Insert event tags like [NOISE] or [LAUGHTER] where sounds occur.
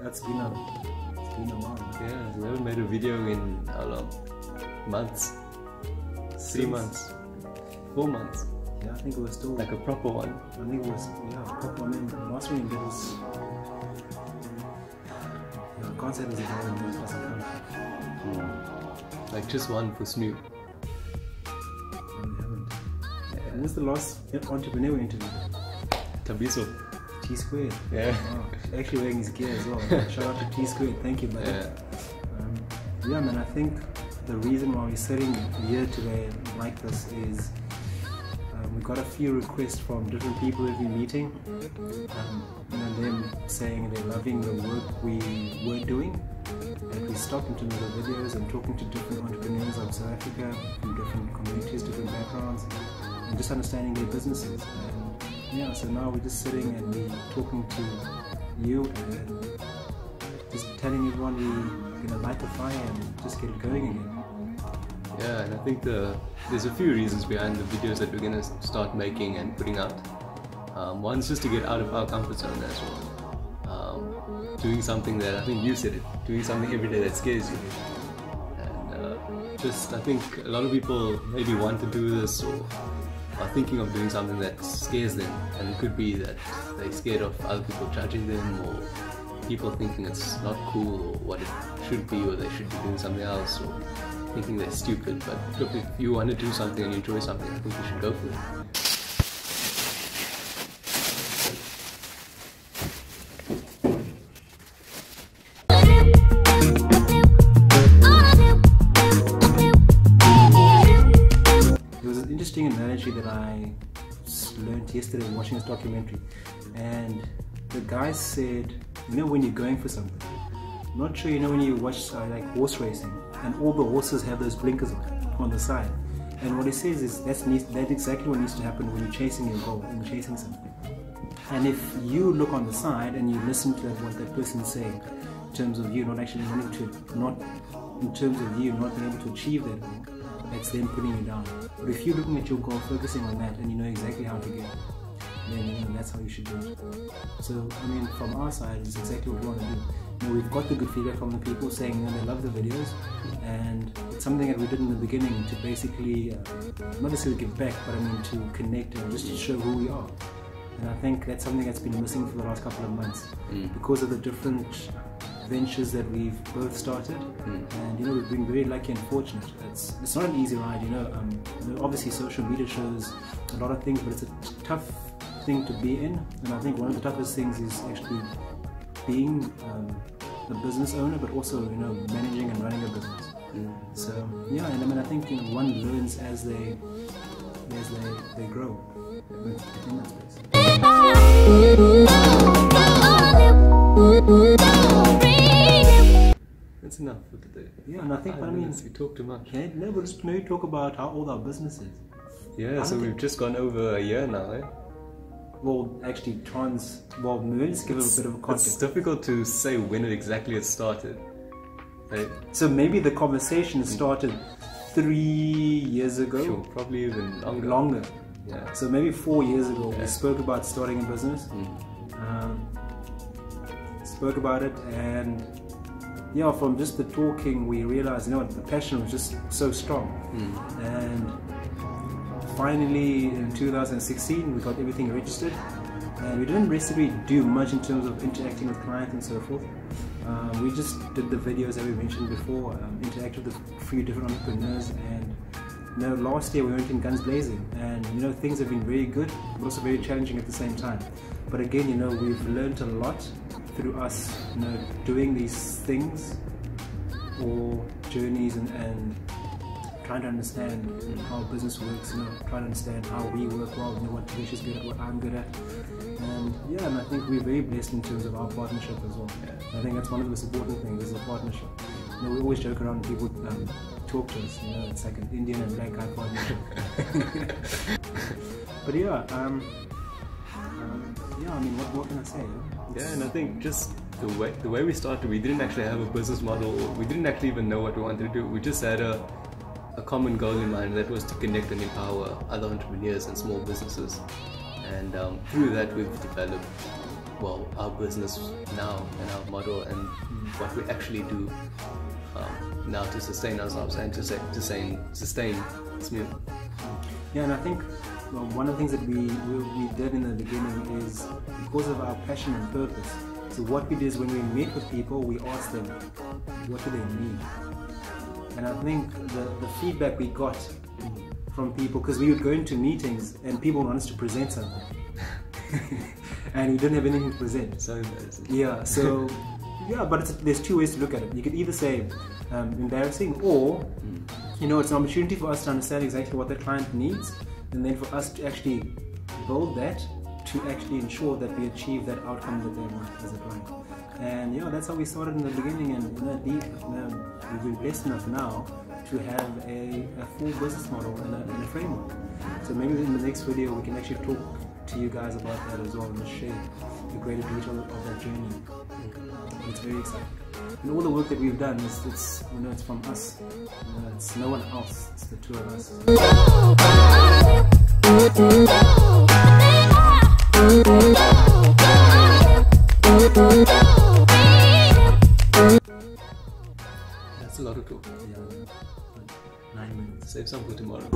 That's been a, it's been a man. Yeah, we haven't made a video in how long? Months. Three months. Four months. Yeah, I think it was still. Like a proper one. I think it was. Yeah, proper. I mean, last one we did was. Yeah, I can't say it was a noise, wasn't. Hmm. Like just one for Snoop. No, we haven't. Was the last entrepreneur interview? Tabiso. T Squared. Yeah. Wow, actually wearing his gear as well. [LAUGHS] Shout out to T Squared. Thank you, buddy. Yeah. Um, yeah, man, I think the reason why we're sitting here today like this is um, we got a few requests from different people we've been meeting. Um, know, them saying they're loving the work we were doing. That we stopped into the videos and talking to different entrepreneurs of South Africa from different communities, different backgrounds, and just understanding their businesses. And yeah, so now we're just sitting and talking to you and just telling everyone we're gonna light the fire and just get it going again. Yeah, and I think the there's a few reasons behind the videos that we're gonna start making and putting out. Um, one's just to get out of our comfort zone as well. Um, doing something that I think you said it, doing something every day that scares you. And uh, just I think a lot of people maybe want to do this or are thinking of doing something that scares them, and it could be that they're scared of other people judging them or people thinking it's not cool or what it should be or they should be doing something else or thinking they're stupid. But look, if you want to do something and you enjoy something, I think you should go for it. Yesterday watching this documentary, and the guy said, you know, when you're going for something, not sure you know when you watch uh, like horse racing, and all the horses have those blinkers on, on the side. And what he says is that's needs, that's exactly what needs to happen when you're chasing your goal, you're chasing something. And if you look on the side and you listen to what that person's saying, in terms of you not actually wanting to, not in terms of you not being able to achieve that goal, that's them putting you down. But if you're looking at your goal, focusing on that, and you know exactly how to get, then you know that's how you should do it. So I mean, from our side, it's exactly what we want to do. You know, we've got the good feedback from the people saying you know, they love the videos, and it's something that we did in the beginning to basically uh, not necessarily give back, but I mean to connect and just to show who we are. And I think that's something that's been missing for the last couple of months because of the different ventures that we've both started. And you know, we've been very lucky and fortunate. It's it's not an easy ride, you know. Um, you know, obviously, social media shows a lot of things, but it's a tough thing to be in. And I think one of the toughest things is actually being um, a business owner, but also you know managing and running a business. So yeah, and I mean, I think you know one learns as they as they they grow in that space. That's enough for today. Yeah, and I think I mean, we talk too much. okay, no, but just maybe talk about how old our business is. Yeah, so we've just gone over a year now. Eh? Well, actually, trans. Well, maybe let's give It's, a bit of a context. it's difficult to say when it exactly it started. Eh, So maybe the conversation started three years ago, Sure, probably even longer. longer. Yeah. So maybe four years ago, we spoke about starting a business. Mm. Um, spoke about it, and yeah, from just the talking, we realized, you know, what, the passion was just so strong. Mm. And finally, in 2016, we got everything registered, and we didn't necessarily do much in terms of interacting with clients and so forth. Um, we just did the videos that we mentioned before, um, interacted with a few different entrepreneurs, and you know, last year we went in guns blazing, and you know, things have been very good, but also very challenging at the same time. But again, you know, we've learned a lot through us, you know, doing these things or journeys and, and trying to understand how business works, you know, trying to understand how we work well, you know, what Trish is good at, what I'm good at. And yeah, and I think we're very blessed in terms of our partnership as well. I think that's one of the most important things is the partnership. You know, we always joke around people um, talk to us, you know, it's like an Indian and black guy partnership. [LAUGHS] but yeah, um, um, yeah, I mean, what, what can I say? Yeah, and I think just the way the way we started, we didn't actually have a business model. We didn't actually even know what we wanted to do. We just had a a common goal in mind that was to connect and empower other entrepreneurs and small businesses. And um, through that, we've developed well our business now and our model and what we actually do um, now to sustain ourselves and to, to sustain sustain SMEYOU. Yeah, and I think one of the things that we, we we did in the beginning is because of our passion and purpose. So what we did is when we meet with people, we ask them, what do they need? And I think the, the feedback we got from people, because we would go into meetings and people want us to present something. [LAUGHS] and we didn't have anything to present. So embarrassing. Yeah, so yeah, but it's, there's two ways to look at it. You could either say um, embarrassing, or you know, it's an opportunity for us to understand exactly what the client needs, and then for us to actually build that to actually ensure that we achieve that outcome that they want as a client. And yeah, that's how we started in the beginning, and you know, deep, we've been blessed enough now to have a, a full business model and a, and a framework. So maybe in the next video we can actually talk to you guys about that as well and share the greater detail of that journey. It's very exciting. And all the work that we've done is it's you know it's from us. You know, it's no one else. It's the two of us. That's a lot of talk. Yeah. Nine minutes. Save some for tomorrow.